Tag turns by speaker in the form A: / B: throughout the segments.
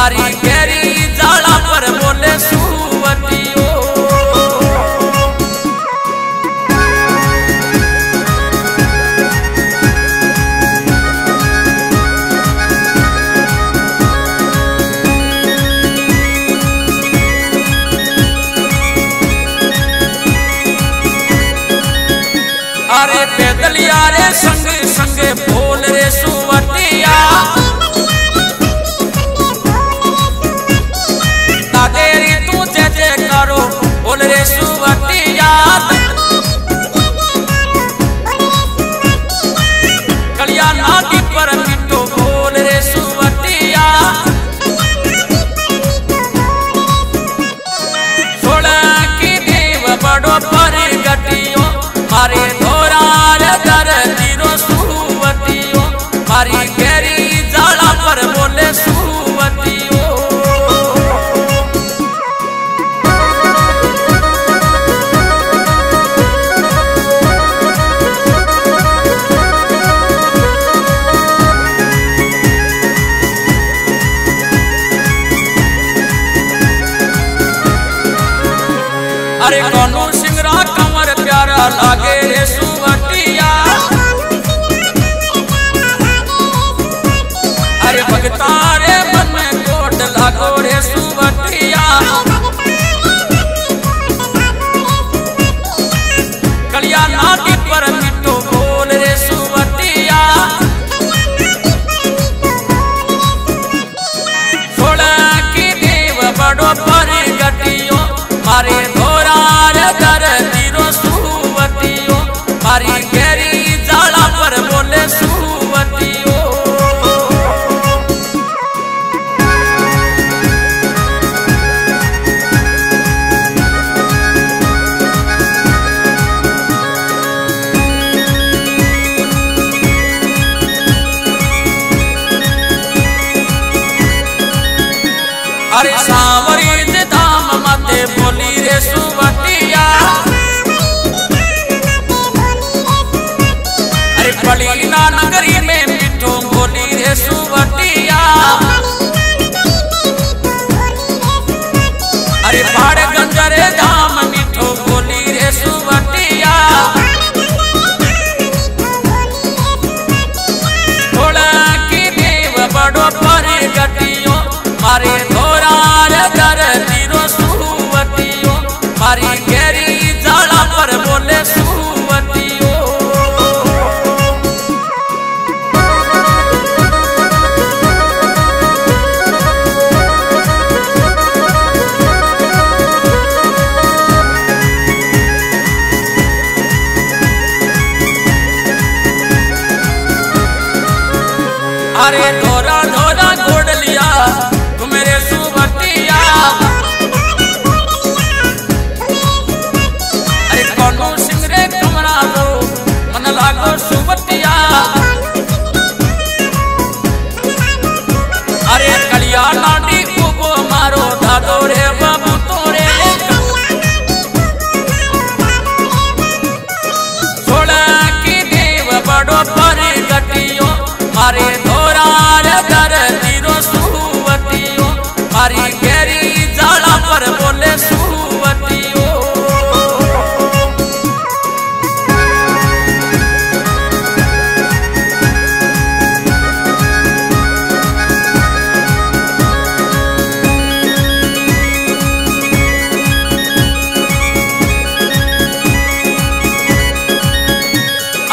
A: हरी मेरी जाला पर बोले सुवतियो। अरे पैदल यारे संगे संग बोल रे सु अरे कौनू सिंगरा कमर प्यारा लागे सुवटिया। अरे भगता रे मन में कोट लागो रे सुवटिया। कलिया नाटी थारी घेरी जाला पर बोले सुमतियो। अरे धोरा धोरा गोड़ लिया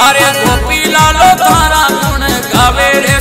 A: अरे गोपी लालो तारा गुण गावे रे